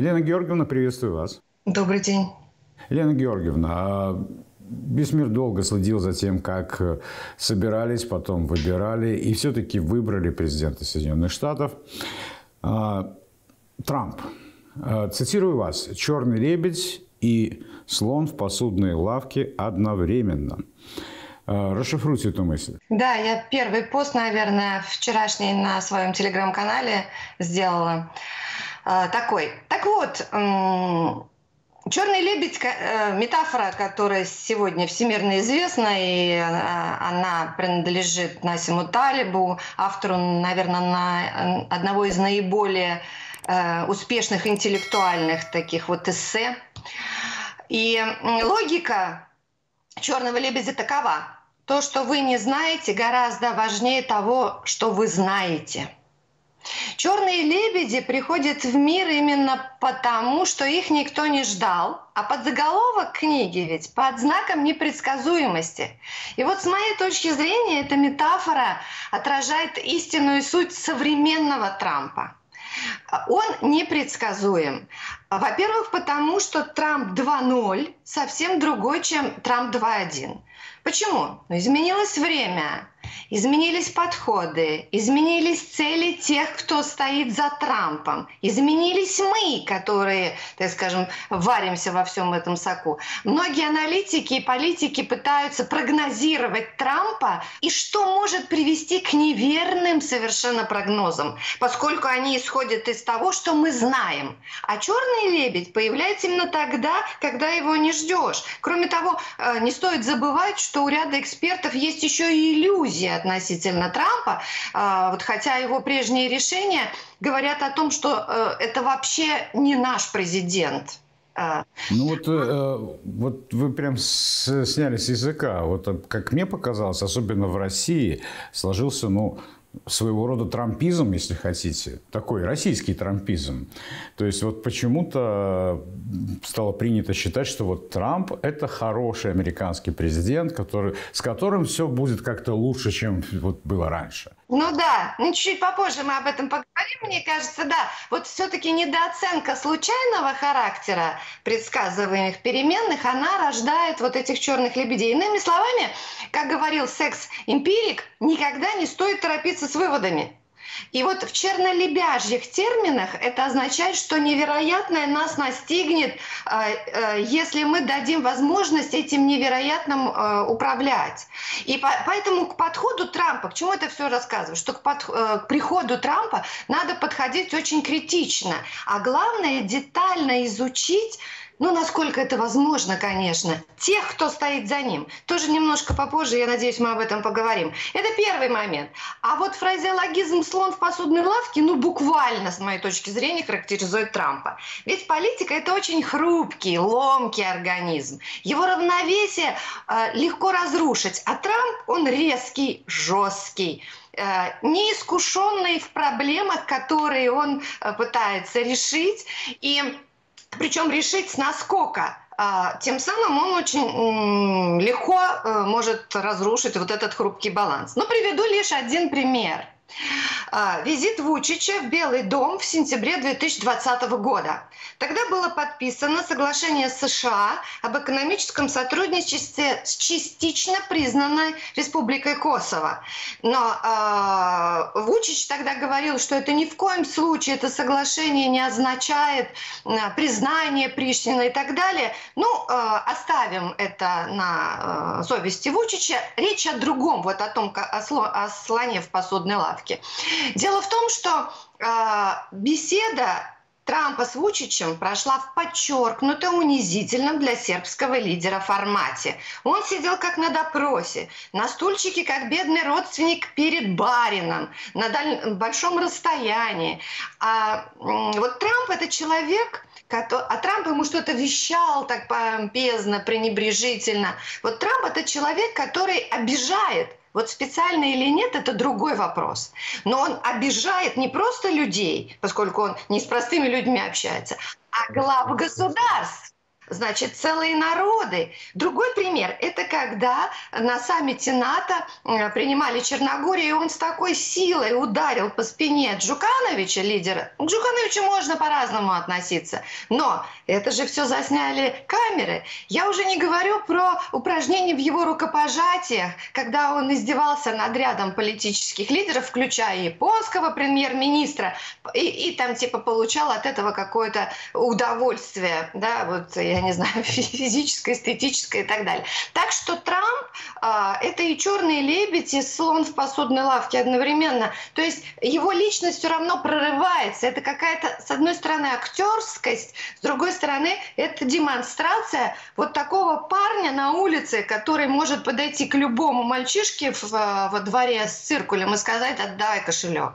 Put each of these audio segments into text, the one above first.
Елена Георгиевна, приветствую вас. Добрый день. Елена Георгиевна, а весь мир долго следил за тем, как собирались, потом выбирали и все-таки выбрали президента Соединенных Штатов. А, Трамп. А, цитирую вас. «Черный лебедь и слон в посудной лавке одновременно». А, расшифруйте эту мысль. Да, я первый пост, наверное, вчерашний на своем телеграм-канале сделала такой. Так вот, Черный лебедь э, – метафора, которая сегодня всемирно известна, и э, она принадлежит Насиму Талибу, автору, наверное, на одного из наиболее э, успешных интеллектуальных таких вот эссе. И логика черного лебедя такова. То, что вы не знаете, гораздо важнее того, что вы знаете – Черные лебеди приходят в мир именно потому, что их никто не ждал, а под заголовок книги ведь под знаком непредсказуемости. И вот с моей точки зрения эта метафора отражает истинную суть современного Трампа. Он непредсказуем. Во-первых, потому что Трамп 2.0 совсем другой, чем Трамп 2.1. Почему? Ну, изменилось время, изменились подходы, изменились цели тех, кто стоит за Трампом, изменились мы, которые, так скажем, варимся во всем этом соку. Многие аналитики и политики пытаются прогнозировать Трампа и что может привести к неверным совершенно прогнозам, поскольку они исходят из того, что мы знаем. А черный лебедь появляется именно тогда, когда его не ждешь. Кроме того, э, не стоит забывать, что у ряда экспертов есть еще и иллюзия относительно Трампа, а, вот хотя его прежние решения говорят о том, что э, это вообще не наш президент. А. Ну вот, э, вот вы прям сняли с языка. Вот как мне показалось, особенно в России, сложился, ну, своего рода трампизм, если хотите, такой российский трампизм. То есть вот почему-то стало принято считать, что вот Трамп – это хороший американский президент, который, с которым все будет как-то лучше, чем вот было раньше. Ну да, ну чуть-чуть попозже мы об этом поговорим, мне кажется, да. Вот все-таки недооценка случайного характера предсказываемых переменных, она рождает вот этих черных лебедей. Иными словами, как говорил секс-эмпирик, никогда не стоит торопиться с выводами. И вот в чернолебяжьих терминах это означает, что невероятное нас настигнет, а, а, если мы дадим возможность этим невероятным а, управлять. И поэтому к подходу Трампа, к чему это все рассказываю, что к, под, э, к приходу Трампа надо подходить очень критично, а главное детально изучить ну, насколько это возможно, конечно, тех, кто стоит за ним. Тоже немножко попозже, я надеюсь, мы об этом поговорим. Это первый момент. А вот фразеологизм «слон в посудной лавке», ну, буквально, с моей точки зрения, характеризует Трампа. Ведь политика – это очень хрупкий, ломкий организм. Его равновесие э, легко разрушить, а Трамп, он резкий, жесткий э, неискушенный в проблемах, которые он э, пытается решить. И причем решить с. А, тем самым он очень легко э, может разрушить вот этот хрупкий баланс. Но приведу лишь один пример – визит Вучича в Белый дом в сентябре 2020 года. Тогда было подписано соглашение США об экономическом сотрудничестве с частично признанной Республикой Косово. Но э, Вучич тогда говорил, что это ни в коем случае это соглашение не означает э, признание Приштины и так далее. Ну, э, оставим это на э, совести Вучича. Речь о другом, вот о том, о, сло, о слоне в посудной лавке. Дело в том, что э, беседа Трампа с Вучичем прошла в подчеркнуто унизительном для сербского лидера формате. Он сидел как на допросе, на стульчике, как бедный родственник перед барином, на даль... большом расстоянии. А вот Трамп – это человек, а Трамп ему что-то вещал так помпезно, пренебрежительно. Вот Трамп – это человек, который обижает вот специально или нет, это другой вопрос. Но он обижает не просто людей, поскольку он не с простыми людьми общается, а глав государств значит, целые народы. Другой пример – это когда на саммите НАТО принимали Черногорию, и он с такой силой ударил по спине Джукановича, лидера. К Джукановичу можно по-разному относиться, но это же все засняли камеры. Я уже не говорю про упражнения в его рукопожатиях, когда он издевался над рядом политических лидеров, включая японского премьер-министра, и, и там типа получал от этого какое-то удовольствие, да, вот, я не знаю, физическое, эстетическое и так далее. Так что Трамп э, это и черные лебеди, и слон в посудной лавке одновременно. То есть его личность все равно прорывается. Это какая-то, с одной стороны, актерскость, с другой стороны, это демонстрация вот такого парня на улице, который может подойти к любому мальчишке в, во дворе с циркулем и сказать «отдай кошелек».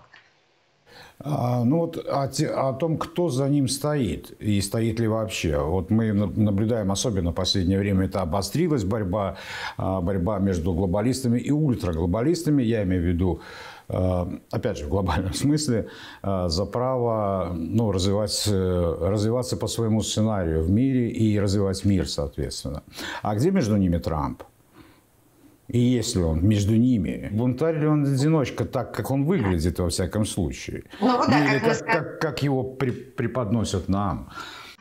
А, ну вот о, о том, кто за ним стоит и стоит ли вообще. Вот мы наблюдаем, особенно в последнее время, это обострилась борьба, а, борьба между глобалистами и ультраглобалистами. Я имею в виду а, опять же, в глобальном смысле, за право ну, развивать, э, развиваться по своему сценарию в мире и развивать мир, соответственно. А где между ними Трамп? И если он между ними, бунтарь ли он одиночка, так как он выглядит во всяком случае? Ну, да, Или как, как, как, как его при, преподносят нам?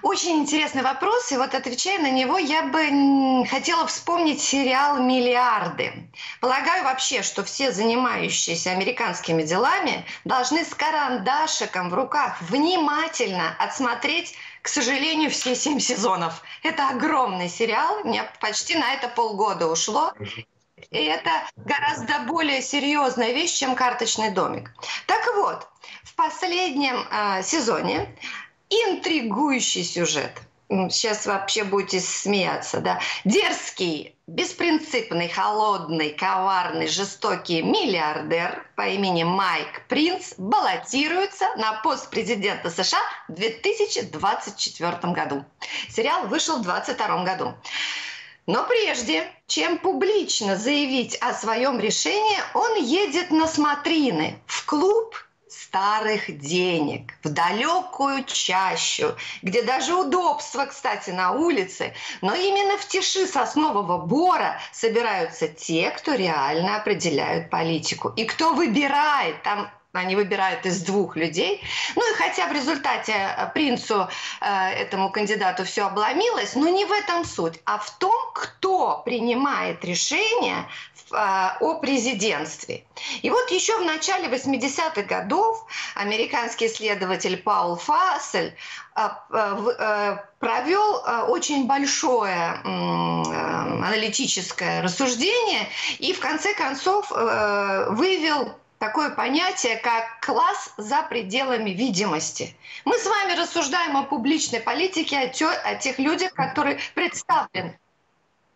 Очень интересный вопрос, и вот отвечая на него, я бы хотела вспомнить сериал «Миллиарды». Полагаю вообще, что все занимающиеся американскими делами должны с карандашиком в руках внимательно отсмотреть к сожалению, все семь сезонов. Это огромный сериал, мне почти на это полгода ушло. И это гораздо более серьезная вещь, чем карточный домик. Так вот, в последнем э, сезоне интригующий сюжет. Сейчас вообще будете смеяться, да. Дерзкий, беспринципный, холодный, коварный, жестокий миллиардер по имени Майк Принц баллотируется на пост президента США в 2024 году. Сериал вышел в 2022 году. Но прежде, чем публично заявить о своем решении, он едет на смотрины в клуб старых денег, в далекую чащу, где даже удобства, кстати, на улице, но именно в тиши соснового бора собираются те, кто реально определяют политику. И кто выбирает там они выбирают из двух людей. Ну и хотя в результате э, принцу, э, этому кандидату все обломилось, но не в этом суть, а в том, кто принимает решение э, о президентстве. И вот еще в начале 80-х годов американский исследователь Паул Фассель провел очень большое аналитическое рассуждение и в конце концов вывел такое понятие, как класс за пределами видимости. Мы с вами рассуждаем о публичной политике, о, тё, о тех людях, которые представлены.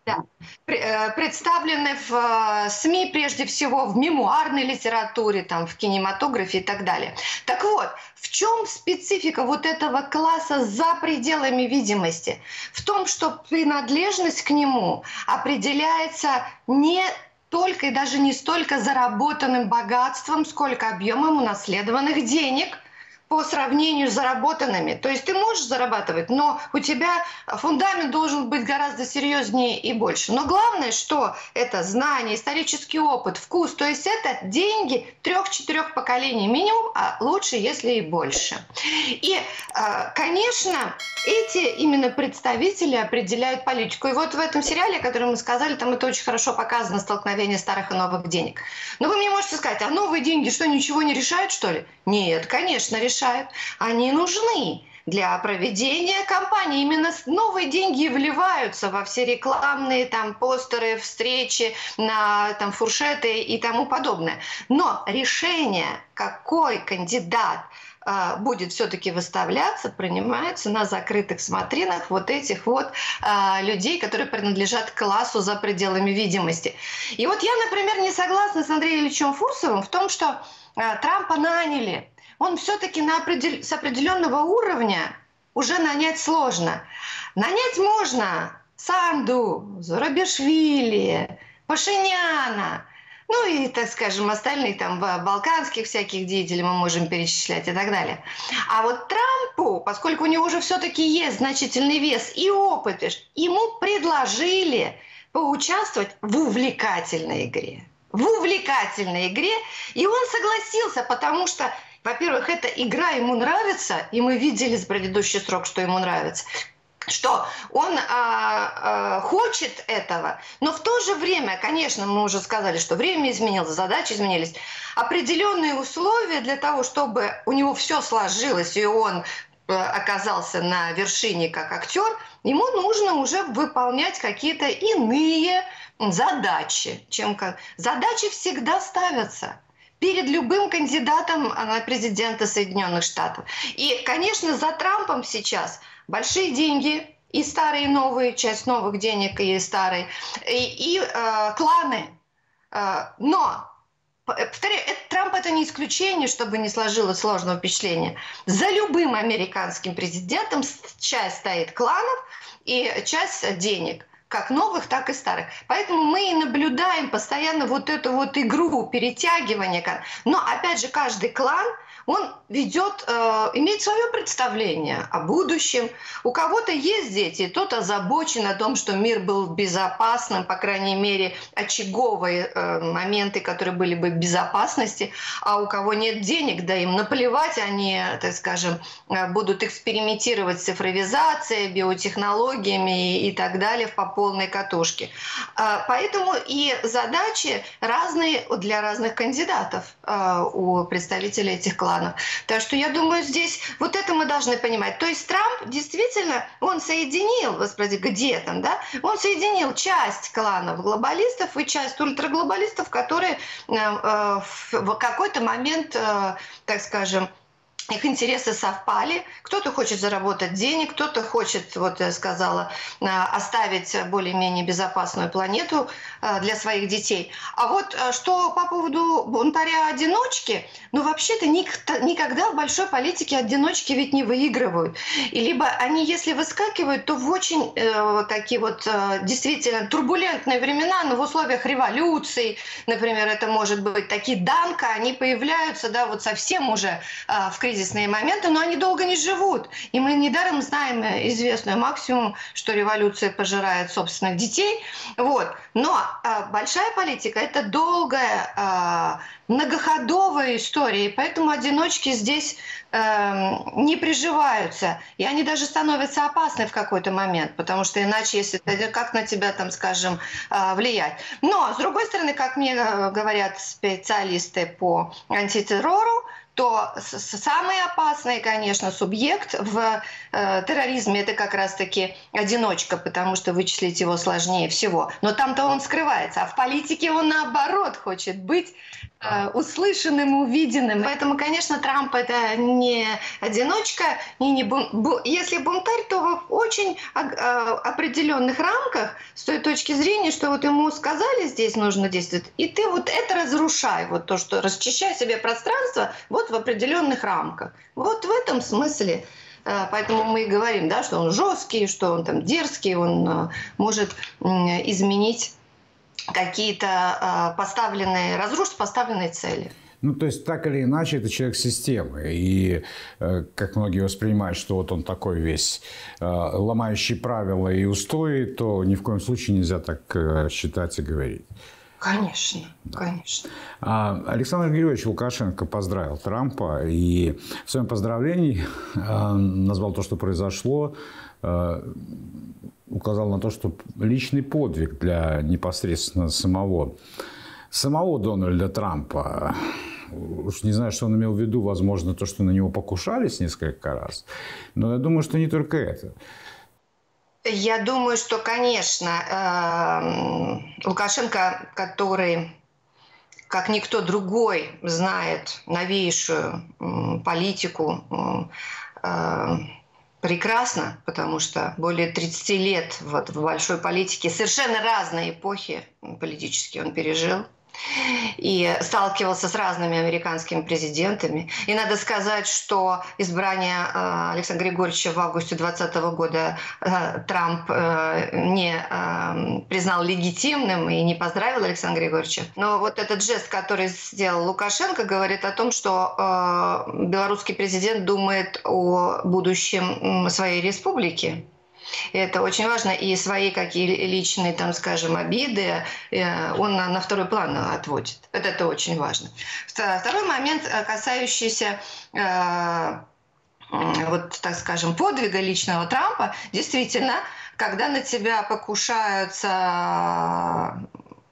Да. Э, представлены в э, СМИ прежде всего в мемуарной литературе, там, в кинематографе и так далее. Так вот, в чем специфика вот этого класса за пределами видимости? В том, что принадлежность к нему определяется не только и даже не столько заработанным богатством, сколько объемом унаследованных денег – по сравнению с заработанными. То есть ты можешь зарабатывать, но у тебя фундамент должен быть гораздо серьезнее и больше. Но главное, что это знание, исторический опыт, вкус. То есть это деньги трех-четырех поколений минимум, а лучше, если и больше. И, а, конечно, эти именно представители определяют политику. И вот в этом сериале, о котором мы сказали, там это очень хорошо показано, столкновение старых и новых денег. Но вы мне можете сказать, а новые деньги что, ничего не решают, что ли? Нет, конечно, решают. Они нужны для проведения кампании. Именно новые деньги вливаются во все рекламные там постеры, встречи, на там фуршеты и тому подобное. Но решение, какой кандидат а, будет все-таки выставляться, принимается на закрытых смотринах вот этих вот а, людей, которые принадлежат классу за пределами видимости. И вот я, например, не согласна с Андреем Ильичем Фурсовым в том, что а, Трампа наняли. Он все-таки определ... с определенного уровня уже нанять сложно. Нанять можно Санду, Зарабишвили, Пашиняна, ну и, так скажем, остальных там балканских всяких деятелей мы можем перечислять и так далее. А вот Трампу, поскольку у него уже все-таки есть значительный вес и опыт, ему предложили поучаствовать в увлекательной игре. В увлекательной игре. И он согласился, потому что, во-первых, эта игра ему нравится, и мы видели с предыдущий срок, что ему нравится. Что он а, а, хочет этого, но в то же время, конечно, мы уже сказали, что время изменилось, задачи изменились, определенные условия для того, чтобы у него все сложилось и он э, оказался на вершине как актер, ему нужно уже выполнять какие-то иные задачи, чем задачи всегда ставятся перед любым кандидатом на президента Соединенных Штатов. И, конечно, за Трампом сейчас большие деньги, и старые, и новые, часть новых денег, и старые, и, и э, кланы. Э, но, повторяю, это, Трамп это не исключение, чтобы не сложилось сложного впечатления. За любым американским президентом часть стоит кланов и часть денег как новых, так и старых. Поэтому мы и наблюдаем постоянно вот эту вот игру перетягивания. Но опять же, каждый клан – он ведет, э, имеет свое представление о будущем. У кого-то есть дети, тот озабочен о том, что мир был безопасным, по крайней мере, очаговые э, моменты, которые были бы в безопасности, а у кого нет денег, да им наплевать, они, так скажем, э, будут экспериментировать с цифровизацией, биотехнологиями и, так далее по полной катушке. Поэтому и задачи разные для разных кандидатов у представителей этих классов кланов. Так что я думаю, здесь вот это мы должны понимать. То есть Трамп действительно, он соединил, господи, где там, да? Он соединил часть кланов глобалистов и часть ультраглобалистов, которые э, э, в какой-то момент, э, так скажем, их интересы совпали. Кто-то хочет заработать денег, кто-то хочет, вот я сказала, э, оставить более-менее безопасную планету э, для своих детей. А вот э, что по поводу бунтаря-одиночки, ну вообще-то никогда в большой политике одиночки ведь не выигрывают. И либо они, если выскакивают, то в очень э, такие вот э, действительно турбулентные времена, но в условиях революции, например, это может быть такие данка, они появляются, да, вот совсем уже э, в кризисе кризисные моменты, но они долго не живут. И мы недаром знаем известную максимум, что революция пожирает собственных детей. Вот. Но а, большая политика – это долгая, а, многоходовая история, и поэтому одиночки здесь э, не приживаются. И они даже становятся опасны в какой-то момент, потому что иначе, если как на тебя, там, скажем, э, влиять. Но, с другой стороны, как мне э, говорят специалисты по антитеррору, то самый опасный, конечно, субъект в э, терроризме это как раз-таки одиночка, потому что вычислить его сложнее всего. Но там-то он скрывается, а в политике он наоборот хочет быть услышанным, увиденным. Поэтому, конечно, Трамп это не одиночка, и не бун... Бу... если бунтарь, то в очень э, определенных рамках, с той точки зрения, что вот ему сказали, здесь нужно действовать, и ты вот это разрушай, вот то, что расчищай себе пространство, вот в определенных рамках. Вот в этом смысле э, Поэтому мы и говорим, да, что он жесткий, что он там дерзкий, он э, может изменить какие-то э, поставленные, разрушить поставленные цели. Ну, то есть, так или иначе, это человек системы. И, как многие воспринимают, что вот он такой весь ломающий правила и устои, то ни в коем случае нельзя так считать и говорить. Конечно, конечно. А Александр Григорьевич Лукашенко поздравил Трампа и в своем поздравлении а, назвал то, что произошло, а, указал на то, что личный подвиг для непосредственно самого, самого Дональда Трампа. Уж не знаю, что он имел в виду, возможно, то, что на него покушались несколько раз. Но я думаю, что не только это. Я думаю, что, конечно, эм, Лукашенко, который как никто другой знает новейшую политику э, прекрасно, потому что более 30 лет вот в большой политике, совершенно разные эпохи политические он пережил и сталкивался с разными американскими президентами. И надо сказать, что избрание э, Александра Григорьевича в августе 2020 года э, Трамп э, не признал легитимным и не поздравил Александра Григорьевича. Но вот этот жест, который сделал Лукашенко, говорит о том, что белорусский президент думает о будущем своей республики Это очень важно. И свои какие личные, там, скажем, обиды э, он на, на второй план отводит. Это, это очень важно. Второй момент, э, касающийся э, вот, так скажем, подвига личного Трампа, действительно, когда на тебя покушаются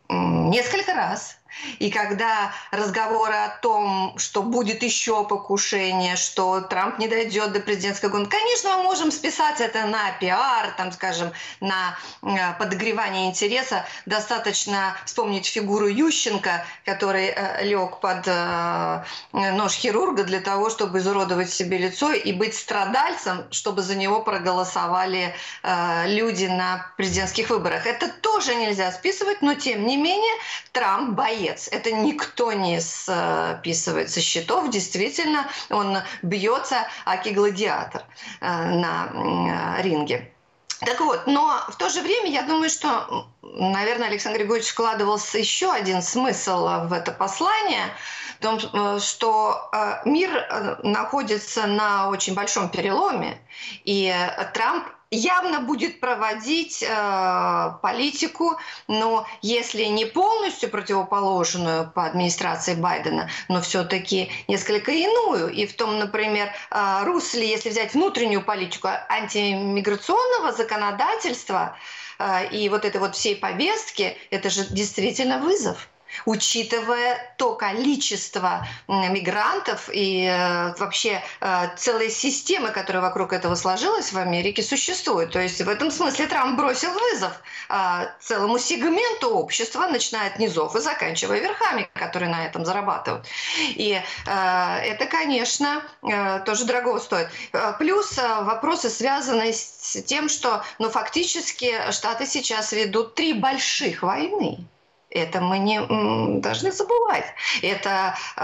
несколько раз, и когда разговоры о том, что будет еще покушение, что Трамп не дойдет до президентской гонки, конечно, мы можем списать это на пиар, там, скажем, на э, подогревание интереса. Достаточно вспомнить фигуру Ющенко, который э, лег под э, нож хирурга для того, чтобы изуродовать себе лицо и быть страдальцем, чтобы за него проголосовали люди на президентских выборах. Это тоже нельзя списывать, но тем не менее Трамп боится боец. Это никто не списывает со счетов. Действительно, он бьется, аки гладиатор э, на ринге. Так вот, но в то же время я думаю, что, наверное, Александр Григорьевич вкладывался еще один смысл в это послание, в том, э, что э, мир находится на очень большом переломе, и Трамп явно будет проводить э, политику, но если не полностью противоположную по администрации Байдена, но все-таки несколько иную. И в том, например, э, русле, если взять внутреннюю политику антимиграционного законодательства э, и вот этой вот всей повестки, это же действительно вызов учитывая то количество мигрантов и э, вообще э, целая система, которая вокруг этого сложилась в Америке, существует. То есть в этом смысле Трамп бросил вызов э, целому сегменту общества, начиная от низов и заканчивая верхами, которые на этом зарабатывают. И это, конечно, тоже дорого стоит. Плюс вопросы, связанные с тем, что ну, фактически Штаты сейчас ведут три больших войны. Это мы не должны забывать. Это э,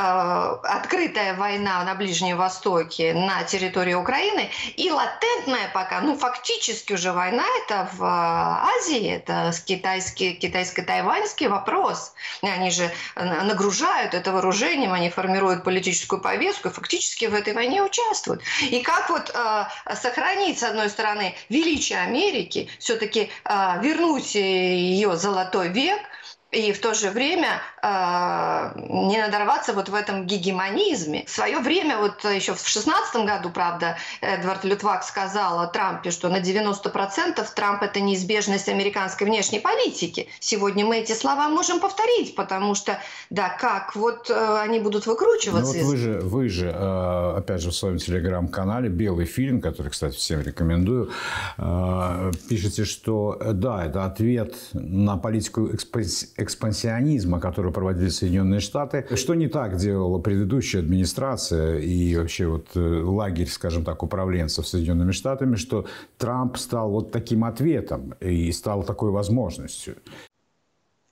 открытая война на Ближнем Востоке, на территории Украины, и латентная пока, ну фактически уже война, это в Азии, это китайский, китайско-тайваньский вопрос. Они же нагружают это вооружением, они формируют политическую повестку, и фактически в этой войне участвуют. И как вот э, сохранить, с одной стороны, величие Америки, все-таки э, вернуть ее золотой век – и в то же время э, не надорваться вот в этом гегемонизме. В свое время, вот еще в 16 году, правда, Эдвард Лютвак сказал о Трампе, что на 90% Трамп – это неизбежность американской внешней политики. Сегодня мы эти слова можем повторить, потому что, да, как вот э, они будут выкручиваться. Ну, вот вы же, вы же, э, опять же, в своем телеграм-канале «Белый фильм», который, кстати, всем рекомендую, э, пишете, что, да, это ответ на политику экспансии экспансионизма, который проводили Соединенные Штаты. Что не так делала предыдущая администрация и вообще вот э, лагерь, скажем так, управленцев Соединенными Штатами, что Трамп стал вот таким ответом и стал такой возможностью.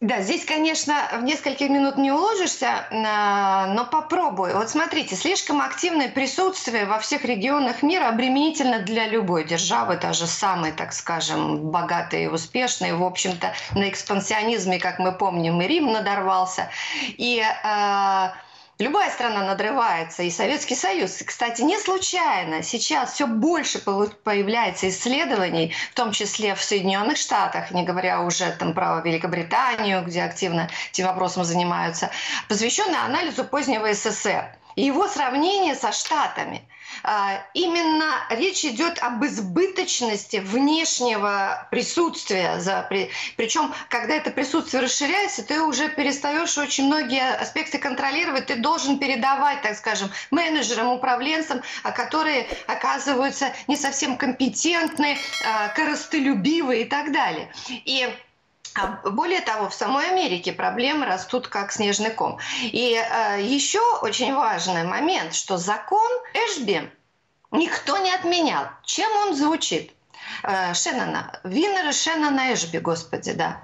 Да, здесь, конечно, в нескольких минут не уложишься, но попробую. Вот смотрите, слишком активное присутствие во всех регионах мира обременительно для любой державы, даже самой, так скажем, богатой и успешной. В общем-то, на экспансионизме, как мы помним, и Рим надорвался. И э, Любая страна надрывается, и Советский Союз. Кстати, не случайно сейчас все больше появляется исследований, в том числе в Соединенных Штатах, не говоря уже там про Великобританию, где активно этим вопросом занимаются, посвященные анализу позднего СССР его сравнение со Штатами – а, именно речь идет об избыточности внешнего присутствия. За, при, причем, когда это присутствие расширяется, ты уже перестаешь очень многие аспекты контролировать. Ты должен передавать, так скажем, менеджерам, управленцам, а, которые оказываются не совсем компетентны, а, коростолюбивы и так далее. И более того, в самой Америке проблемы растут как снежный ком. И э, еще очень важный момент, что закон Эшби никто не отменял. Чем он звучит? Э, Шеннона. Виннер Шеннона Эшби, господи, да.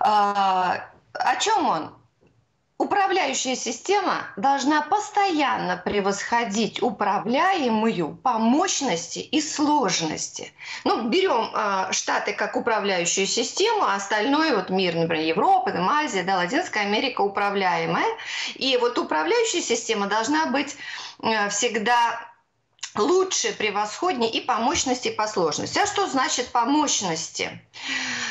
Э, о чем он? Управляющая система должна постоянно превосходить управляемую по мощности и сложности. Ну, берем э, Штаты как управляющую систему, а остальное вот мир, например, Европа, там, Азия, да, Латинская Америка управляемая. И вот управляющая система должна быть э, всегда лучше, превосходнее и по мощности, и по сложности. А что значит по мощности?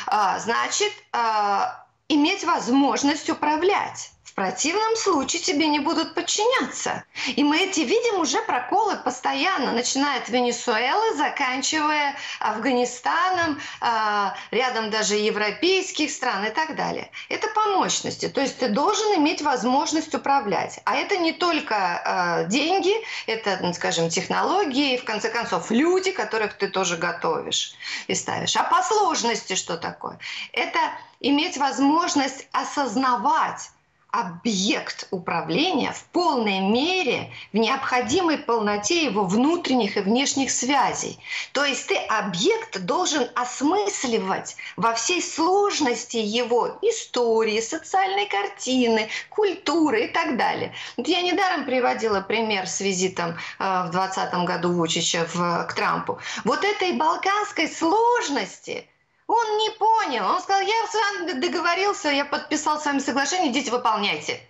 А, значит, а, иметь возможность управлять противном случае тебе не будут подчиняться. И мы эти видим уже проколы постоянно, начиная от Венесуэлы, заканчивая Афганистаном, а, рядом даже европейских стран и так далее. Это по мощности. То есть ты должен иметь возможность управлять. А это не только а, деньги, это, ну, скажем, технологии, в конце концов, люди, которых ты тоже готовишь и ставишь. А по сложности что такое? Это иметь возможность осознавать, объект управления в полной мере в необходимой полноте его внутренних и внешних связей. То есть ты объект должен осмысливать во всей сложности его истории, социальной картины, культуры и так далее. Вот я недаром приводила пример с визитом э, в 2020 году Вучича в, к Трампу. Вот этой балканской сложности – он не понял. Он сказал, я с вами договорился, я подписал с вами соглашение, идите выполняйте.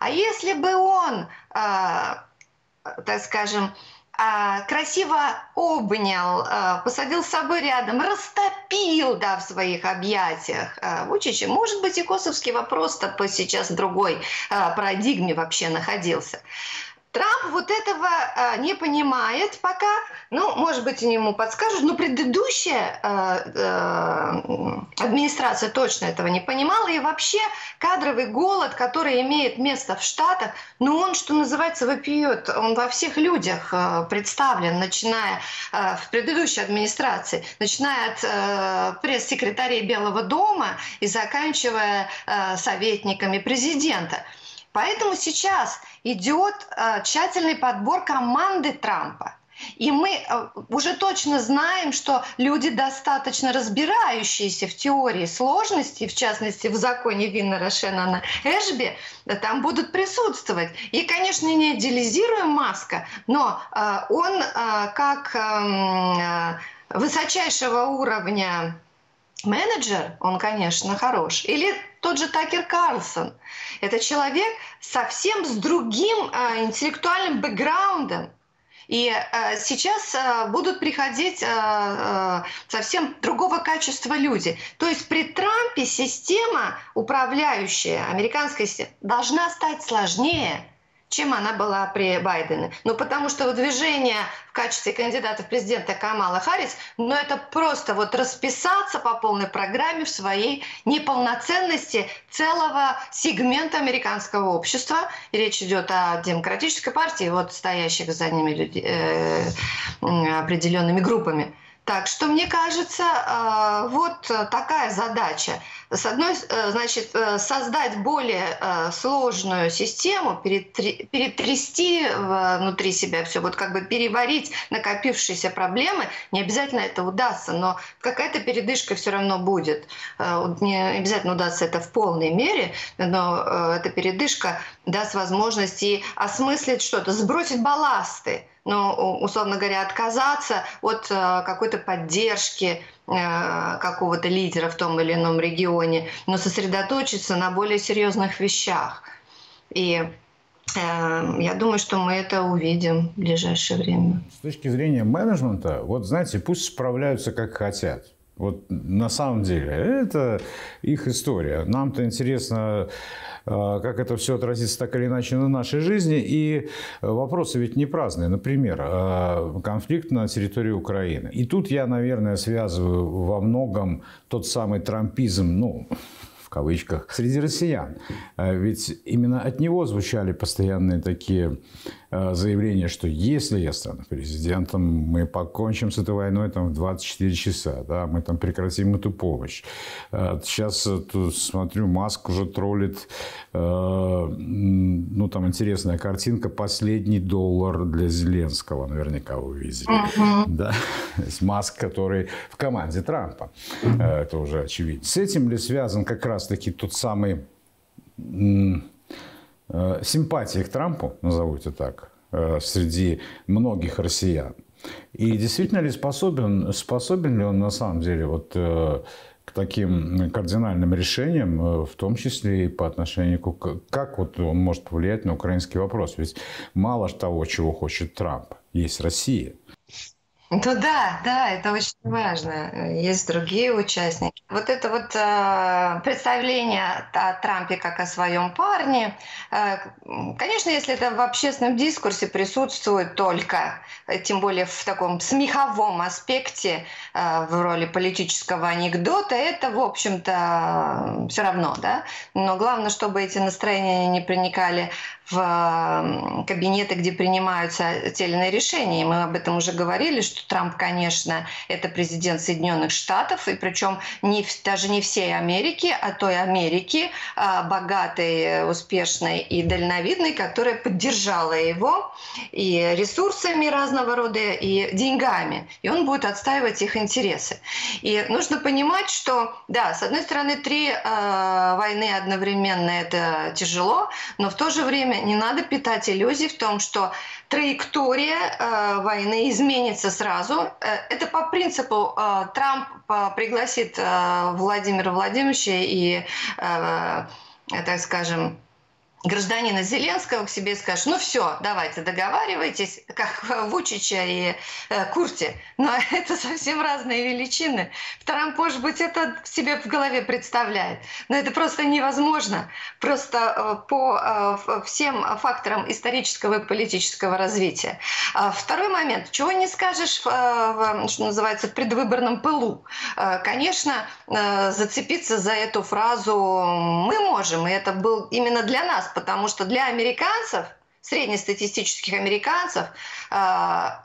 А если бы он, э, так скажем, э, красиво обнял, э, посадил с собой рядом, растопил да, в своих объятиях э, Вучича, может быть, и косовский вопрос-то сейчас другой э, парадигме вообще находился. Трамп вот этого э, не понимает пока, ну, может быть, ему подскажут, но предыдущая э, э, администрация точно этого не понимала, и вообще кадровый голод, который имеет место в Штатах, ну, он, что называется, вопиет, он во всех людях э, представлен, начиная э, в предыдущей администрации, начиная от э, пресс-секретарей Белого дома и заканчивая э, советниками президента. Поэтому сейчас идет э, тщательный подбор команды Трампа. И мы э, уже точно знаем, что люди, достаточно разбирающиеся в теории сложности, в частности в законе Виннера Шеннона Эшби, там будут присутствовать. И, конечно, не идеализируем Маска, но э, он как эм, высочайшего уровня менеджер, он, конечно, хорош. Или тот же Такер Карлсон. Это человек совсем с другим э, интеллектуальным бэкграундом. И э, сейчас э, будут приходить э, э, совсем другого качества люди. То есть при Трампе система управляющая, американская должна стать сложнее чем она была при Байдене. Ну, потому что выдвижение в качестве кандидата в президента Камала Харрис, ну, это просто вот расписаться по полной программе в своей неполноценности целого сегмента американского общества. И речь идет о демократической партии, вот стоящих за ними люди, э, определенными группами. Так что, мне кажется, э, вот такая задача. С одной, э, значит, э, создать более сложную систему, перетрясти внутри себя все, вот как бы переварить накопившиеся проблемы. Не обязательно это удастся, но какая-то передышка все равно будет. Не обязательно удастся это в полной мере, но эта передышка даст возможность и осмыслить что-то, сбросить балласты ну, условно говоря, отказаться от э, какой-то поддержки э, какого-то лидера в том или ином регионе, но сосредоточиться на более серьезных вещах. И э, я думаю, что мы это увидим в ближайшее время. С точки зрения менеджмента, вот знаете, пусть справляются как хотят. Вот на самом деле это их история. Нам-то интересно, а, как это все отразится так или иначе на нашей жизни. И вопросы ведь не праздные. Например, а, конфликт на территории Украины. И тут я, наверное, связываю во многом тот самый трампизм, ну, кавычках, среди россиян. А ведь именно от него звучали постоянные такие а, заявления, что если я стану президентом, мы покончим с этой войной там, в 24 часа, да, мы там прекратим эту помощь. Сейчас тут смотрю, Маск уже троллит, ну там интересная картинка, последний доллар для Зеленского, наверняка вы видели. Uh-huh. Да? Маск, который в команде Трампа, это уже очевидно. С этим ли связан как раз раз-таки тот самый э, симпатии к Трампу, назову это так, э, среди многих россиян. И действительно ли способен, способен ли он на самом деле вот, э, к таким кардинальным решениям, э, в том числе и по отношению к... Как вот он может повлиять на украинский вопрос? Ведь мало того, чего хочет Трамп, есть Россия. Ну да, да, это очень важно. Есть другие участники. Вот это вот э, представление о Трампе как о своем парне, э, конечно, если это в общественном дискурсе присутствует только, э, тем более в таком смеховом аспекте, э, в роли политического анекдота, это, в общем-то, все равно, да. Но главное, чтобы эти настроения не проникали в кабинеты, где принимаются те решения. И мы об этом уже говорили, что Трамп, конечно, это президент Соединенных Штатов, и причем не, даже не всей Америки, а той Америки, а, богатой, успешной и дальновидной, которая поддержала его и ресурсами разного рода, и деньгами. И он будет отстаивать их интересы. И нужно понимать, что, да, с одной стороны, три э, войны одновременно это тяжело, но в то же время время не надо питать иллюзий в том, что траектория э, войны изменится сразу. Э, это по принципу э, Трамп э, пригласит э, Владимира Владимировича и, э, э, так скажем, гражданина Зеленского к себе скажешь, ну все, давайте договаривайтесь, как Вучича и э, Курти. Но это совсем разные величины. Трамп, может быть, это себе в голове представляет. Но это просто невозможно. Просто э, по э, всем факторам исторического и политического развития. А второй момент. Чего не скажешь, э, что называется, в предвыборном пылу. Э, конечно, э, зацепиться за эту фразу мы можем, и это был именно для нас потому что для американцев, среднестатистических американцев, э,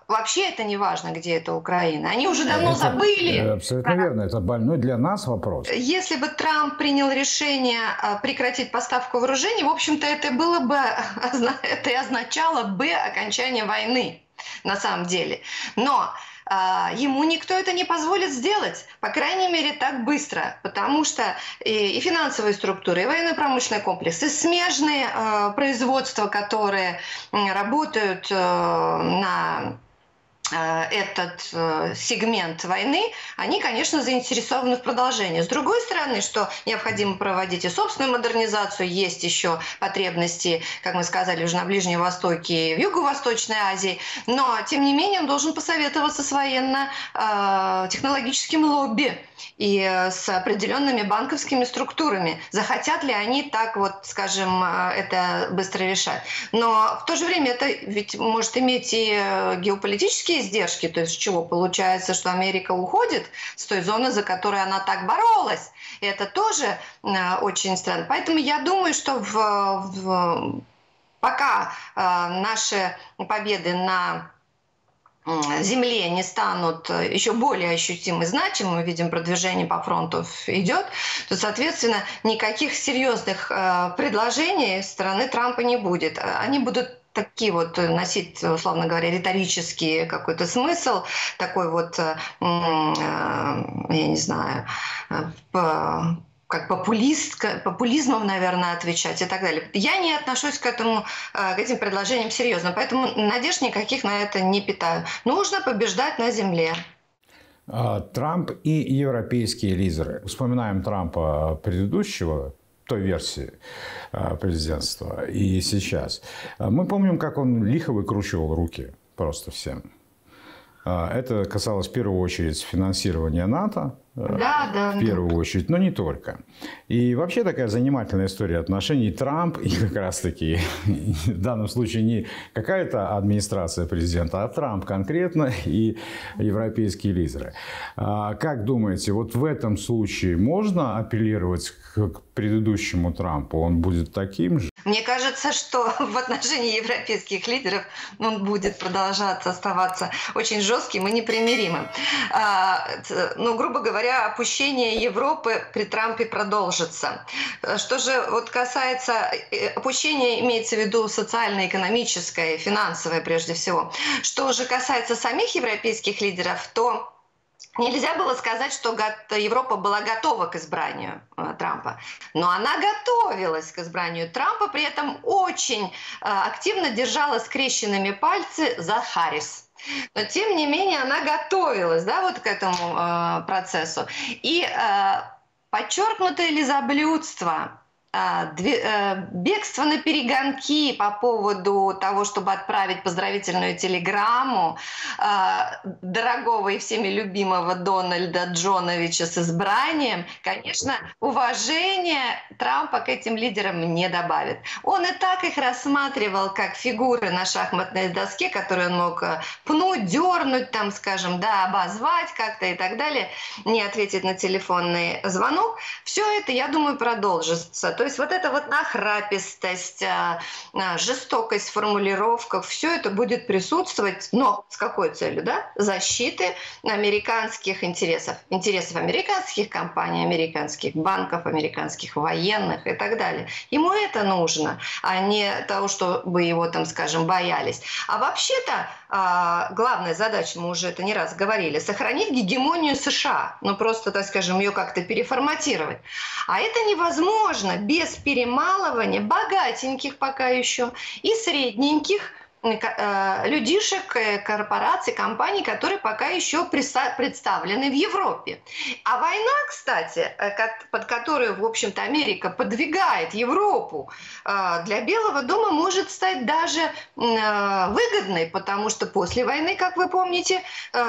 вообще это не важно, где это Украина. Они уже давно это, забыли. Абсолютно верно. Это больной для нас вопрос. Если бы Трамп принял решение э, прекратить поставку вооружений, в общем-то, это было бы, это и означало бы окончание войны на самом деле. Но ему никто это не позволит сделать, по крайней мере, так быстро, потому что и, финансовые структуры, и военно-промышленный комплекс, и смежные э, производства, которые работают э, на этот э, сегмент войны, они, конечно, заинтересованы в продолжении. С другой стороны, что необходимо проводить и собственную модернизацию, есть еще потребности, как мы сказали, уже на Ближнем Востоке и в Юго-Восточной Азии, но, тем не менее, он должен посоветоваться с военно-технологическим лобби и с определенными банковскими структурами. Захотят ли они так вот, скажем, э, это быстро решать. Но в то же время это ведь может иметь и геополитические издержки, то есть чего получается, что Америка уходит с той зоны, за которой она так боролась. И это тоже э, очень странно. Поэтому я думаю, что в, в, пока э, наши победы на земле не станут еще более ощутимы, значимы, мы видим, продвижение по фронту идет, то, соответственно, никаких серьезных э, предложений стороны Трампа не будет. Они будут такие вот э, носить, условно говоря, риторический какой-то смысл, такой вот, э, э, я не знаю, как популист, популизмом, наверное, отвечать и так далее. Я не отношусь к этому, к этим предложениям серьезно, поэтому надежд никаких на это не питаю. Нужно побеждать на земле. А, Трамп и европейские лидеры. Вспоминаем Трампа предыдущего, той версии а, президентства и сейчас. Мы помним, как он лихо выкручивал руки просто всем. А, это касалось в первую очередь финансирования НАТО, да, да, в первую да. очередь, но не только. И вообще такая занимательная история отношений Трамп и как раз-таки в данном случае не какая-то администрация президента, а Трамп конкретно и европейские лидеры. Как думаете, вот в этом случае можно апеллировать к предыдущему Трампу? Он будет таким же? Мне кажется, что в отношении европейских лидеров он будет продолжаться оставаться очень жестким и непримиримым. Ну, грубо говоря, говоря, опущение Европы при Трампе продолжится. Что же вот касается э, опущения, имеется в виду социально-экономическое, финансовое прежде всего. Что же касается самих европейских лидеров, то Нельзя было сказать, что Европа была готова к избранию э, Трампа, но она готовилась к избранию Трампа, при этом очень э, активно держала скрещенными пальцы за Харрис. Но тем не менее она готовилась, да, вот к этому э, процессу. И э, подчеркнутое лизоблюдство бегство на перегонки по поводу того, чтобы отправить поздравительную телеграмму а, дорогого и всеми любимого Дональда Джоновича с избранием, конечно, уважение Трампа к этим лидерам не добавит. Он и так их рассматривал как фигуры на шахматной доске, которые он мог э, пнуть, дернуть, там, скажем, да, обозвать как-то и так далее, не ответить на телефонный звонок. Все это, я думаю, продолжится то есть вот эта вот нахрапистость, а, а, жестокость в формулировках, все это будет присутствовать, но с какой целью, да? Защиты американских интересов, интересов американских компаний, американских банков, американских военных и так далее. Ему это нужно, а не того, чтобы его там, скажем, боялись. А вообще-то а, главная задача, мы уже это не раз говорили, сохранить гегемонию США, ну просто, так скажем, ее как-то переформатировать. А это невозможно без перемалывания богатеньких пока еще и средненьких людишек, э, корпораций, компаний, которые пока еще представлены в Европе. А война, кстати, э, под которую, в общем-то, Америка подвигает Европу, для Белого дома может стать даже выгодной, потому что после войны, как вы помните,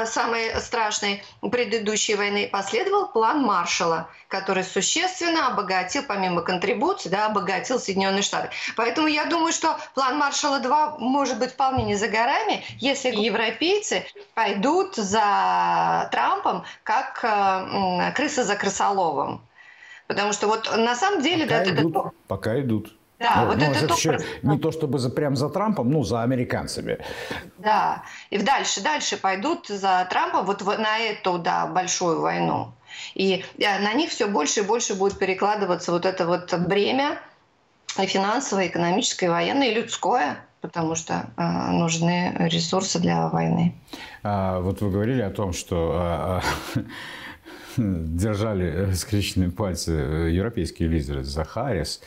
самой страшной предыдущей войны, последовал план Маршалла, который существенно обогатил, помимо контрибуций, да, обогатил Соединенные Штаты. Поэтому я думаю, что план Маршалла 2 может быть вполне не за горами, если европейцы пойдут за Трампом, как э, крыса за крысоловом. Потому что вот на самом деле... Пока да, идут, это... пока идут. Да, ну, вот ну, это, это еще не то чтобы за, прям за Трампом, ну, за американцами. Да, и дальше, дальше пойдут за Трампом вот на эту, да, большую войну. И э, на них все больше и больше будет перекладываться вот это вот бремя финансовое, экономическое, военное и людское потому что э, нужны ресурсы для войны. А, вот вы говорили о том, что а, а, держали скрещенные пальцы европейские лидеры за Харрис.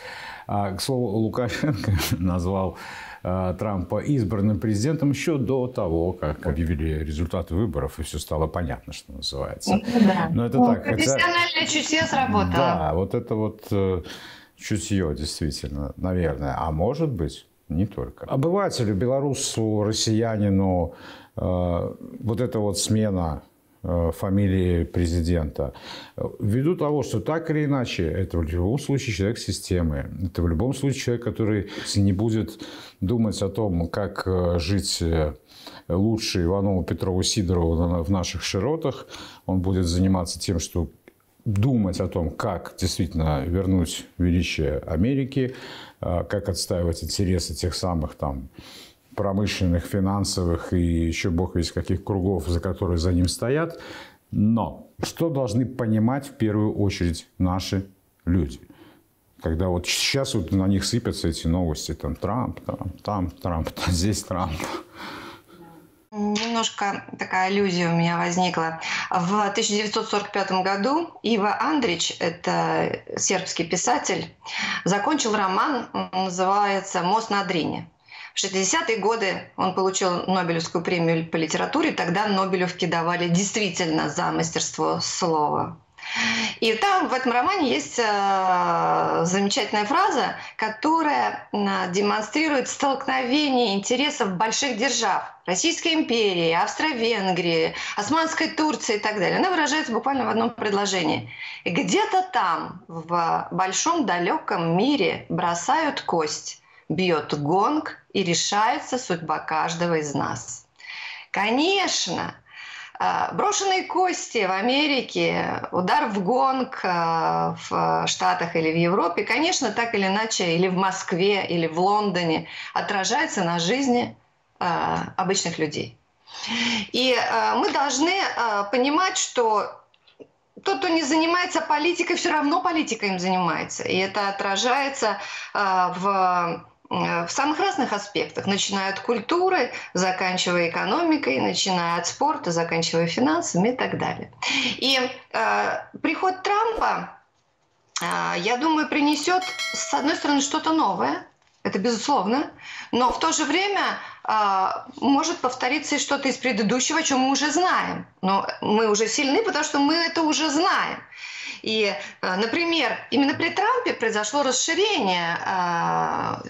А, к слову, Лукашенко назвал а, Трампа избранным президентом еще до того, как объявили результаты выборов, и все стало понятно, что называется. Да. Но это ну, так. Профессиональное хотя... чутье сработало. Да, вот это вот э, чутье, действительно, наверное. А может быть, не только. Обывателю, белорусу, россиянину э, вот эта вот смена э, фамилии президента. Ввиду того, что так или иначе, это в любом случае человек системы. Это в любом случае человек, который не будет думать о том, как э, жить лучше Иванову, Петрову, Сидорову в наших широтах. Он будет заниматься тем, что думать о том, как действительно вернуть величие Америки, как отстаивать интересы тех самых там промышленных, финансовых и еще бог весь каких кругов, за которые за ним стоят. Но что должны понимать в первую очередь наши люди? Когда вот сейчас вот на них сыпятся эти новости, там Трамп, там, там Трамп, там, здесь Трамп. Немножко такая иллюзия у меня возникла. В 1945 году Ива Андрич, это сербский писатель, закончил роман, называется «Мост на Дрине». В 60-е годы он получил Нобелевскую премию по литературе. Тогда Нобелевки давали действительно за мастерство слова. И там в этом романе есть э, замечательная фраза, которая демонстрирует столкновение интересов больших держав. Российской империи, Австро-Венгрии, Османской Турции и так далее. Она выражается буквально в одном предложении. Где-то там, в большом далеком мире, бросают кость, бьет гонг и решается судьба каждого из нас. Конечно, брошенные кости в Америке, удар в гонг а, в Штатах или в Европе, конечно, так или иначе, или в Москве, или в Лондоне, отражается на жизни а, обычных людей. И мы должны понимать, что тот, кто не занимается политикой, все равно политикой им занимается. И это отражается в в самых разных аспектах, начиная от культуры, заканчивая экономикой, начиная от спорта, заканчивая финансами и так далее. И э, приход Трампа, э, я думаю, принесет, с одной стороны, что-то новое. Это безусловно, но в то же время а, может повториться и что-то из предыдущего, о чем мы уже знаем. Но мы уже сильны, потому что мы это уже знаем. И, а, например, именно при Трампе произошло расширение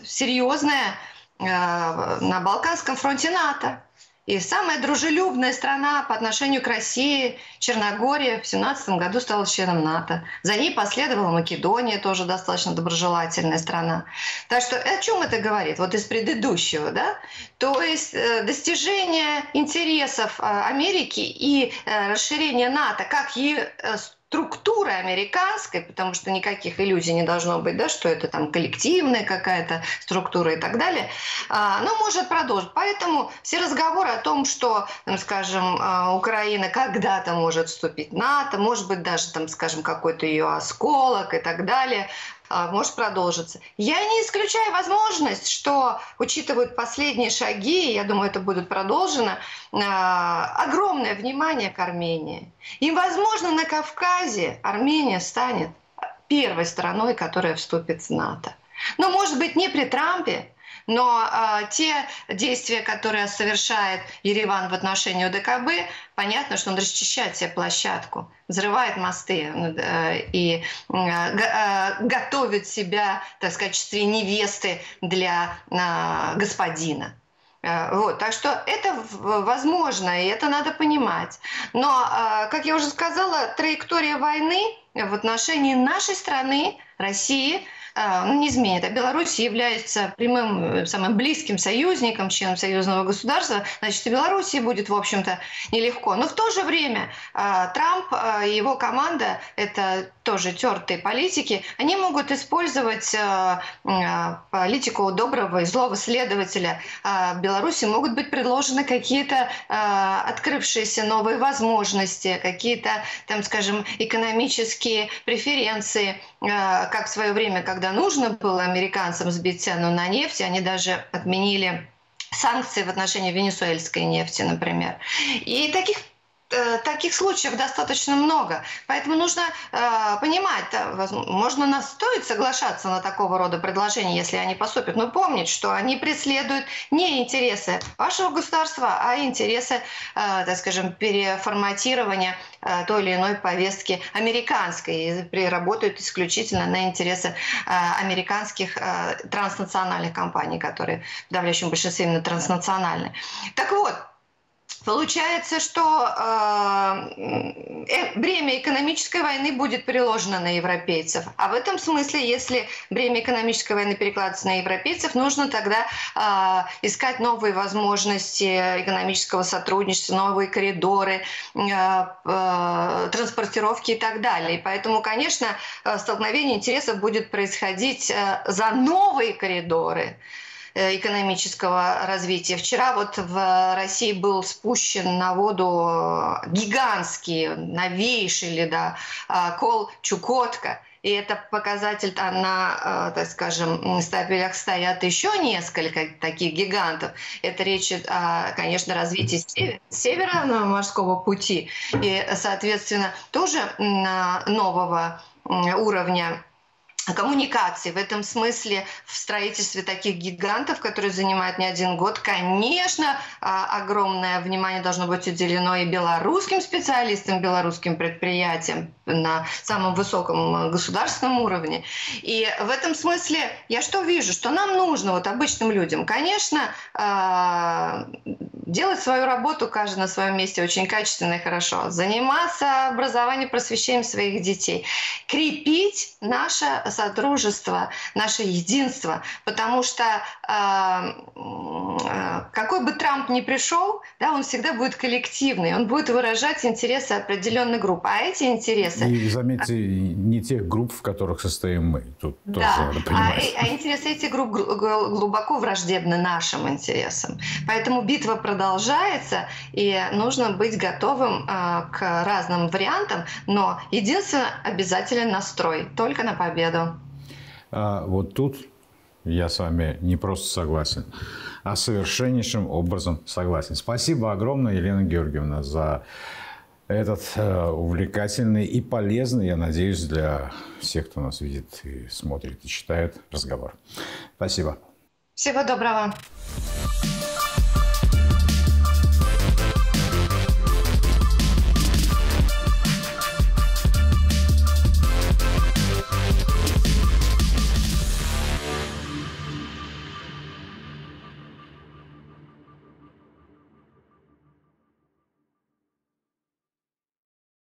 серьезное на Балканском фронте НАТО. И самая дружелюбная страна по отношению к России, Черногория, в 2017 году стала членом НАТО. За ней последовала Македония, тоже достаточно доброжелательная страна. Так что о чем это говорит? Вот из предыдущего, да? То есть э, достижение интересов э, Америки и э, расширение НАТО как структуры американской, потому что никаких иллюзий не должно быть, да, что это там коллективная какая-то структура и так далее, а, оно может продолжить. Поэтому все разговоры о том, что, там, скажем, а, Украина когда-то может вступить в НАТО, может быть, даже, там, скажем, какой-то ее осколок и так далее, а, может продолжиться. Я не исключаю возможность, что учитывают последние шаги, я думаю, это будет продолжено, а, огромное внимание к Армении. И, возможно, на Кавказе Армения станет первой страной, которая вступит в НАТО. Но, может быть, не при Трампе, но э, те действия, которые совершает Ереван в отношении ОДКБ, понятно, что он расчищает себе площадку, взрывает мосты э, и э, готовит себя, так сказать, в качестве невесты для э, господина. Вот, так что это возможно, и это надо понимать. Но, как я уже сказала, траектория войны в отношении нашей страны, России – не изменит. А Беларусь является прямым, э, самым близким союзником, членом союзного государства, значит, и Беларуси будет, в общем-то, нелегко. Но в то же время а, Трамп а, и его команда, это тоже тертые политики, они могут использовать политику доброго и злого следователя. Беларуси могут быть предложены какие-то открывшиеся новые возможности, какие-то, там, скажем, экономические преференции, как в свое время, когда когда нужно было американцам сбить цену на нефть, они даже отменили санкции в отношении венесуэльской нефти, например. И таких таких случаев достаточно много. Поэтому нужно э, понимать, да, можно нас соглашаться на такого рода предложения, если они поступят, но помнить, что они преследуют не интересы вашего государства, а интересы, э, так скажем, переформатирования э, той или иной повестки американской и работают исключительно на интересы э, американских э, транснациональных компаний, которые в подавляющем большинстве именно транснациональные. Так вот, Получается, что э, э, бремя экономической войны будет переложено на европейцев. А в этом смысле, если бремя экономической войны перекладывается на европейцев, нужно тогда э, искать новые возможности экономического сотрудничества, новые коридоры, э, э, транспортировки и так далее. И поэтому, конечно, э, столкновение интересов будет происходить э, за новые коридоры. Э, экономического развития. Вчера вот в России был спущен на воду гигантский, новейший ледокол «Чукотка». И это показатель, на, э, так скажем, стапелях стоят еще несколько таких гигантов. Это речь о, конечно, развитии северного морского пути и, соответственно, тоже нового уровня коммуникации. В этом смысле в строительстве таких гигантов, которые занимают не один год, конечно, а, огромное внимание должно быть уделено и белорусским специалистам, белорусским предприятиям на самом высоком государственном уровне. И в этом смысле я что вижу? Что нам нужно, вот обычным людям, конечно, а, делать свою работу каждый на своем месте очень качественно и хорошо, заниматься образованием, просвещением своих детей, крепить наше содружество, наше единство, потому что э, э, какой бы Трамп ни пришел, да, он всегда будет коллективный, он будет выражать интересы определенной группы, а эти интересы... И заметьте, не тех групп, в которых состоим мы, тут да, тоже надо понимать. А, а интересы этих групп глубоко враждебны нашим интересам, поэтому битва продолжается, и нужно быть готовым к разным вариантам, но единственное обязательно настрой, только на победу. А вот тут я с вами не просто согласен, а совершеннейшим образом согласен. Спасибо огромное, Елена Георгиевна, за этот э, увлекательный и полезный, я надеюсь, для всех, кто нас видит и смотрит и читает разговор. Спасибо. Всего доброго.